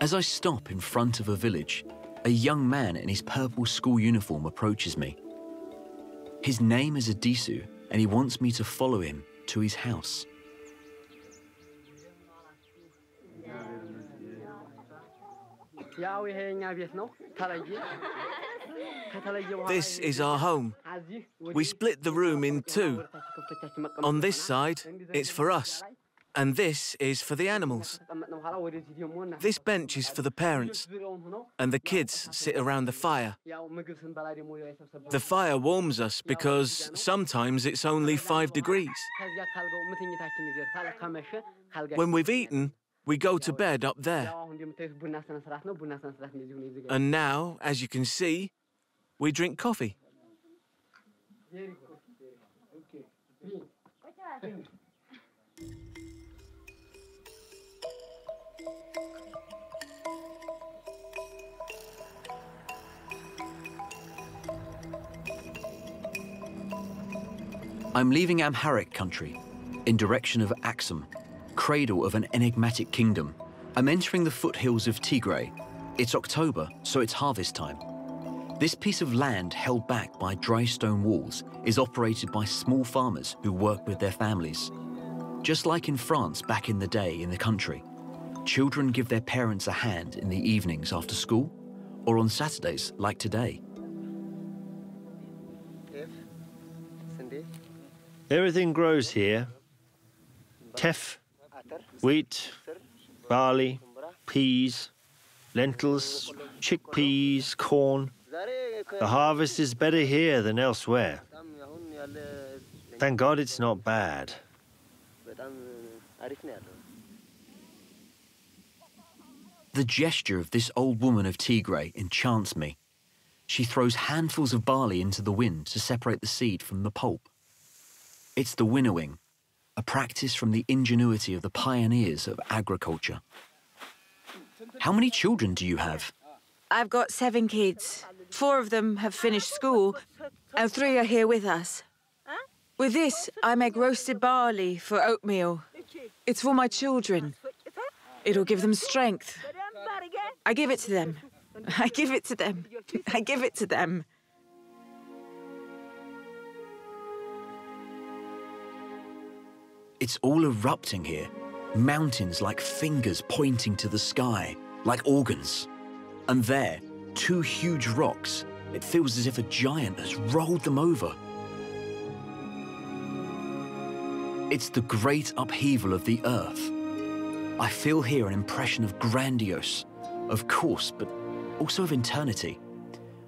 As I stop in front of a village, a young man in his purple school uniform approaches me. His name is Adisu, and he wants me to follow him to his house. This is our home. We split the room in two. On this side, it's for us, and this is for the animals. This bench is for the parents, and the kids sit around the fire. The fire warms us because sometimes it's only five degrees. When we've eaten, we go to bed up there. And now, as you can see, we drink coffee. I'm leaving Amharic country in direction of Axum, cradle of an enigmatic kingdom. I'm entering the foothills of Tigray. It's October, so it's harvest time. This piece of land held back by dry stone walls is operated by small farmers who work with their families. Just like in France back in the day in the country, children give their parents a hand in the evenings after school or on Saturdays like today. Everything grows here. Teff, wheat, barley, peas, lentils, chickpeas, corn. The harvest is better here than elsewhere. Thank God it's not bad. The gesture of this old woman of Tigray enchants me. She throws handfuls of barley into the wind to separate the seed from the pulp. It's the winnowing, a practice from the ingenuity of the pioneers of agriculture. How many children do you have? I've got seven kids. Four of them have finished school, and three are here with us. With this, I make roasted barley for oatmeal. It's for my children. It'll give them strength. I give it to them. I give it to them. I give it to them. It's all erupting here. Mountains like fingers pointing to the sky, like organs. And there, two huge rocks. It feels as if a giant has rolled them over. It's the great upheaval of the earth. I feel here an impression of grandiose, of course, but also of eternity,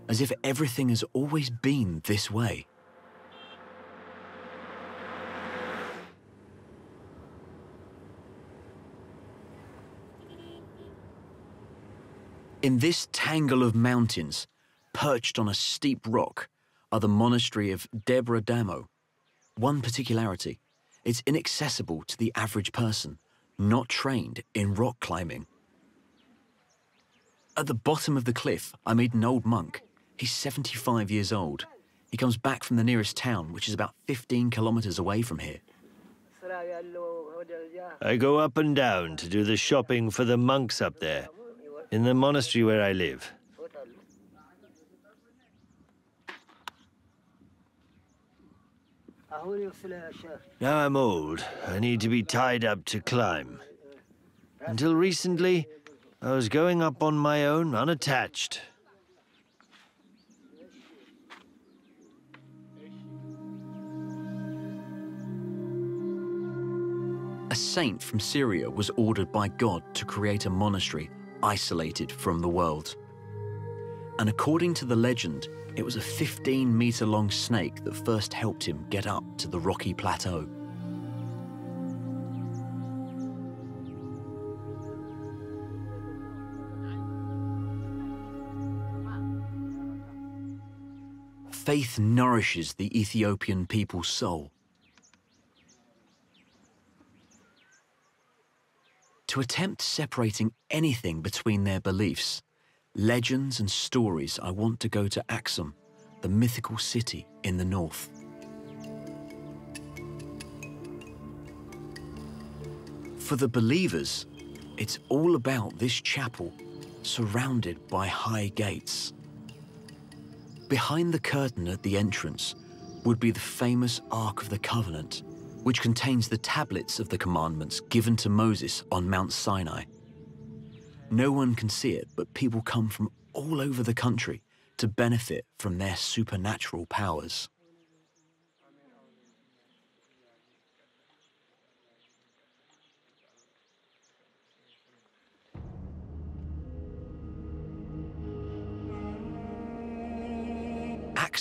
as if everything has always been this way. In this tangle of mountains, perched on a steep rock, are the monastery of Debre Damo. One particularity, it's inaccessible to the average person, not trained in rock climbing. At the bottom of the cliff, I meet an old monk. He's 75 years old. He comes back from the nearest town, which is about 15 kilometers away from here. I go up and down to do the shopping for the monks up there, in the monastery where I live. Now I'm old. I need to be tied up to climb. Until recently, I was going up on my own, unattached. A saint from Syria was ordered by God to create a monastery isolated from the world. And according to the legend, it was a 15 meter long snake that first helped him get up to the rocky plateau. Faith nourishes the Ethiopian people's soul. To attempt separating anything between their beliefs, legends and stories, I want to go to Axum, the mythical city in the north. For the believers, It's all about this chapel, surrounded by high gates. Behind the curtain at the entrance would be the famous Ark of the Covenant, which contains the tablets of the commandments given to Moses on Mount Sinai. No one can see it, but people come from all over the country to benefit from their supernatural powers.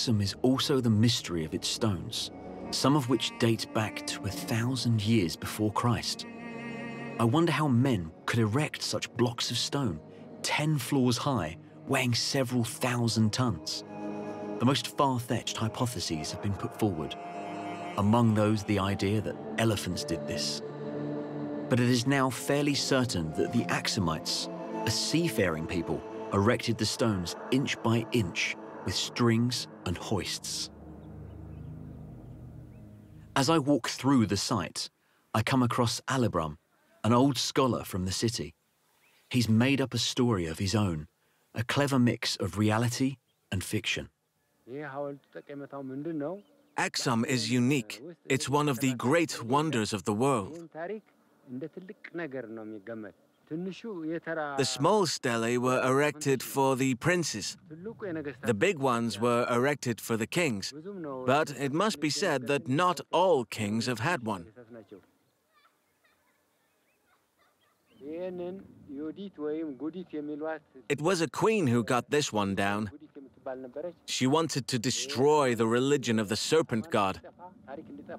Axum is also the mystery of its stones, some of which date back to a thousand years before Christ. I wonder how men could erect such blocks of stone, 10 floors high, weighing several thousand tons. The most far-fetched hypotheses have been put forward. Among those, the idea that elephants did this. But it is now fairly certain that the Axumites, a seafaring people, erected the stones inch by inch with strings and hoists. As I walk through the site, I come across Alibram, an old scholar from the city. He's made up a story of his own, a clever mix of reality and fiction. Axum is unique. It's one of the great wonders of the world. The small stelae were erected for the princes. The big ones were erected for the kings. But it must be said that not all kings have had one. It was a queen who got this one down. She wanted to destroy the religion of the serpent god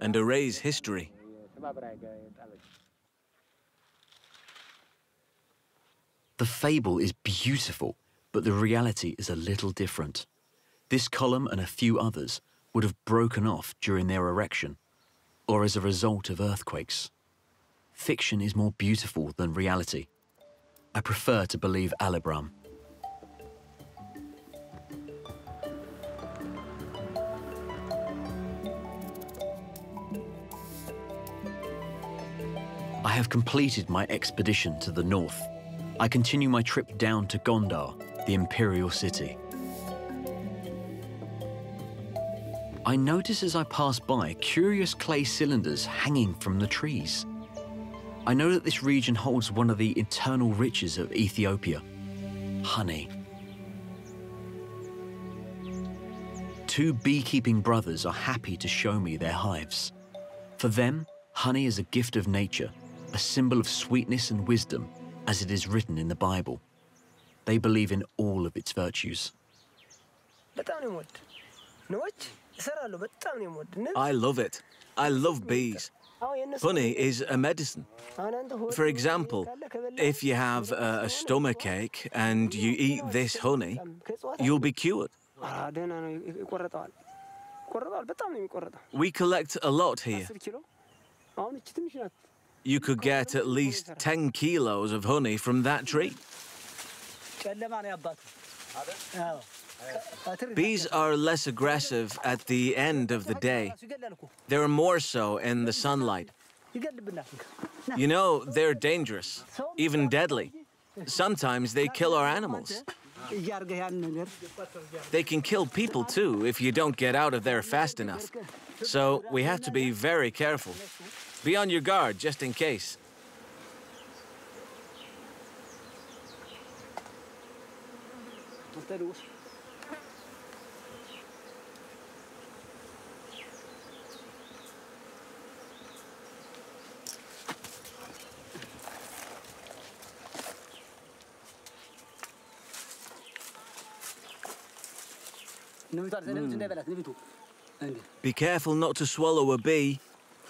and erase history. The fable is beautiful, but the reality is a little different. This column and a few others would have broken off during their erection, or as a result of earthquakes. Fiction is more beautiful than reality. I prefer to believe Alibram. I have completed my expedition to the north. I continue my trip down to Gondar, the imperial city. I notice as I pass by curious clay cylinders hanging from the trees. I know that this region holds one of the eternal riches of Ethiopia honey. Two beekeeping brothers are happy to show me their hives. For them, honey is a gift of nature, a symbol of sweetness and wisdom, as it is written in the Bible. They believe in all of its virtues. I love it. I love bees. Honey is a medicine. For example, if you have a, a stomach ache and you eat this honey, you'll be cured. We collect a lot here. You could get at least 10 kilos of honey from that tree. Bees are less aggressive at the end of the day. They're more so in the sunlight. You know, they're dangerous, even deadly. Sometimes they kill our animals. They can kill people too if you don't get out of there fast enough. So we have to be very careful. Be on your guard just in case. Hmm. Be careful not to swallow a bee.